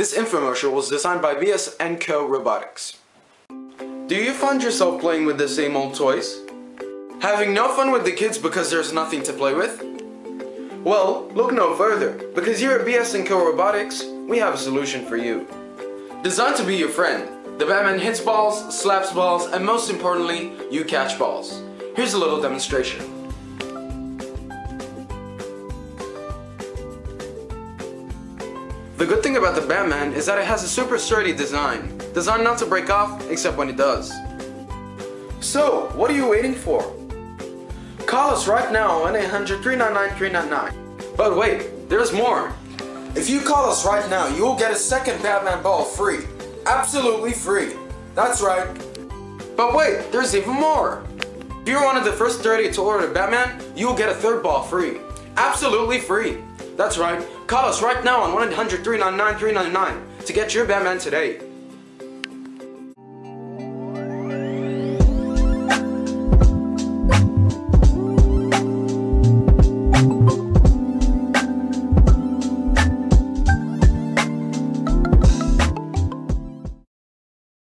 This infomercial was designed by BS & Co. Robotics. Do you find yourself playing with the same old toys? Having no fun with the kids because there's nothing to play with? Well, look no further, because here at BS & Co. Robotics, we have a solution for you. Designed to be your friend, the Batman hits balls, slaps balls, and most importantly, you catch balls. Here's a little demonstration. The good thing about the Batman is that it has a super sturdy design, designed not to break off except when it does. So, what are you waiting for? Call us right now on 800 399 399. But wait, there's more. If you call us right now, you will get a second Batman ball free. Absolutely free. That's right. But wait, there's even more. If you're one of the first 30 to order Batman, you will get a third ball free. Absolutely free. That's right. Call us right now on 1 800 399 399 to get your Batman today.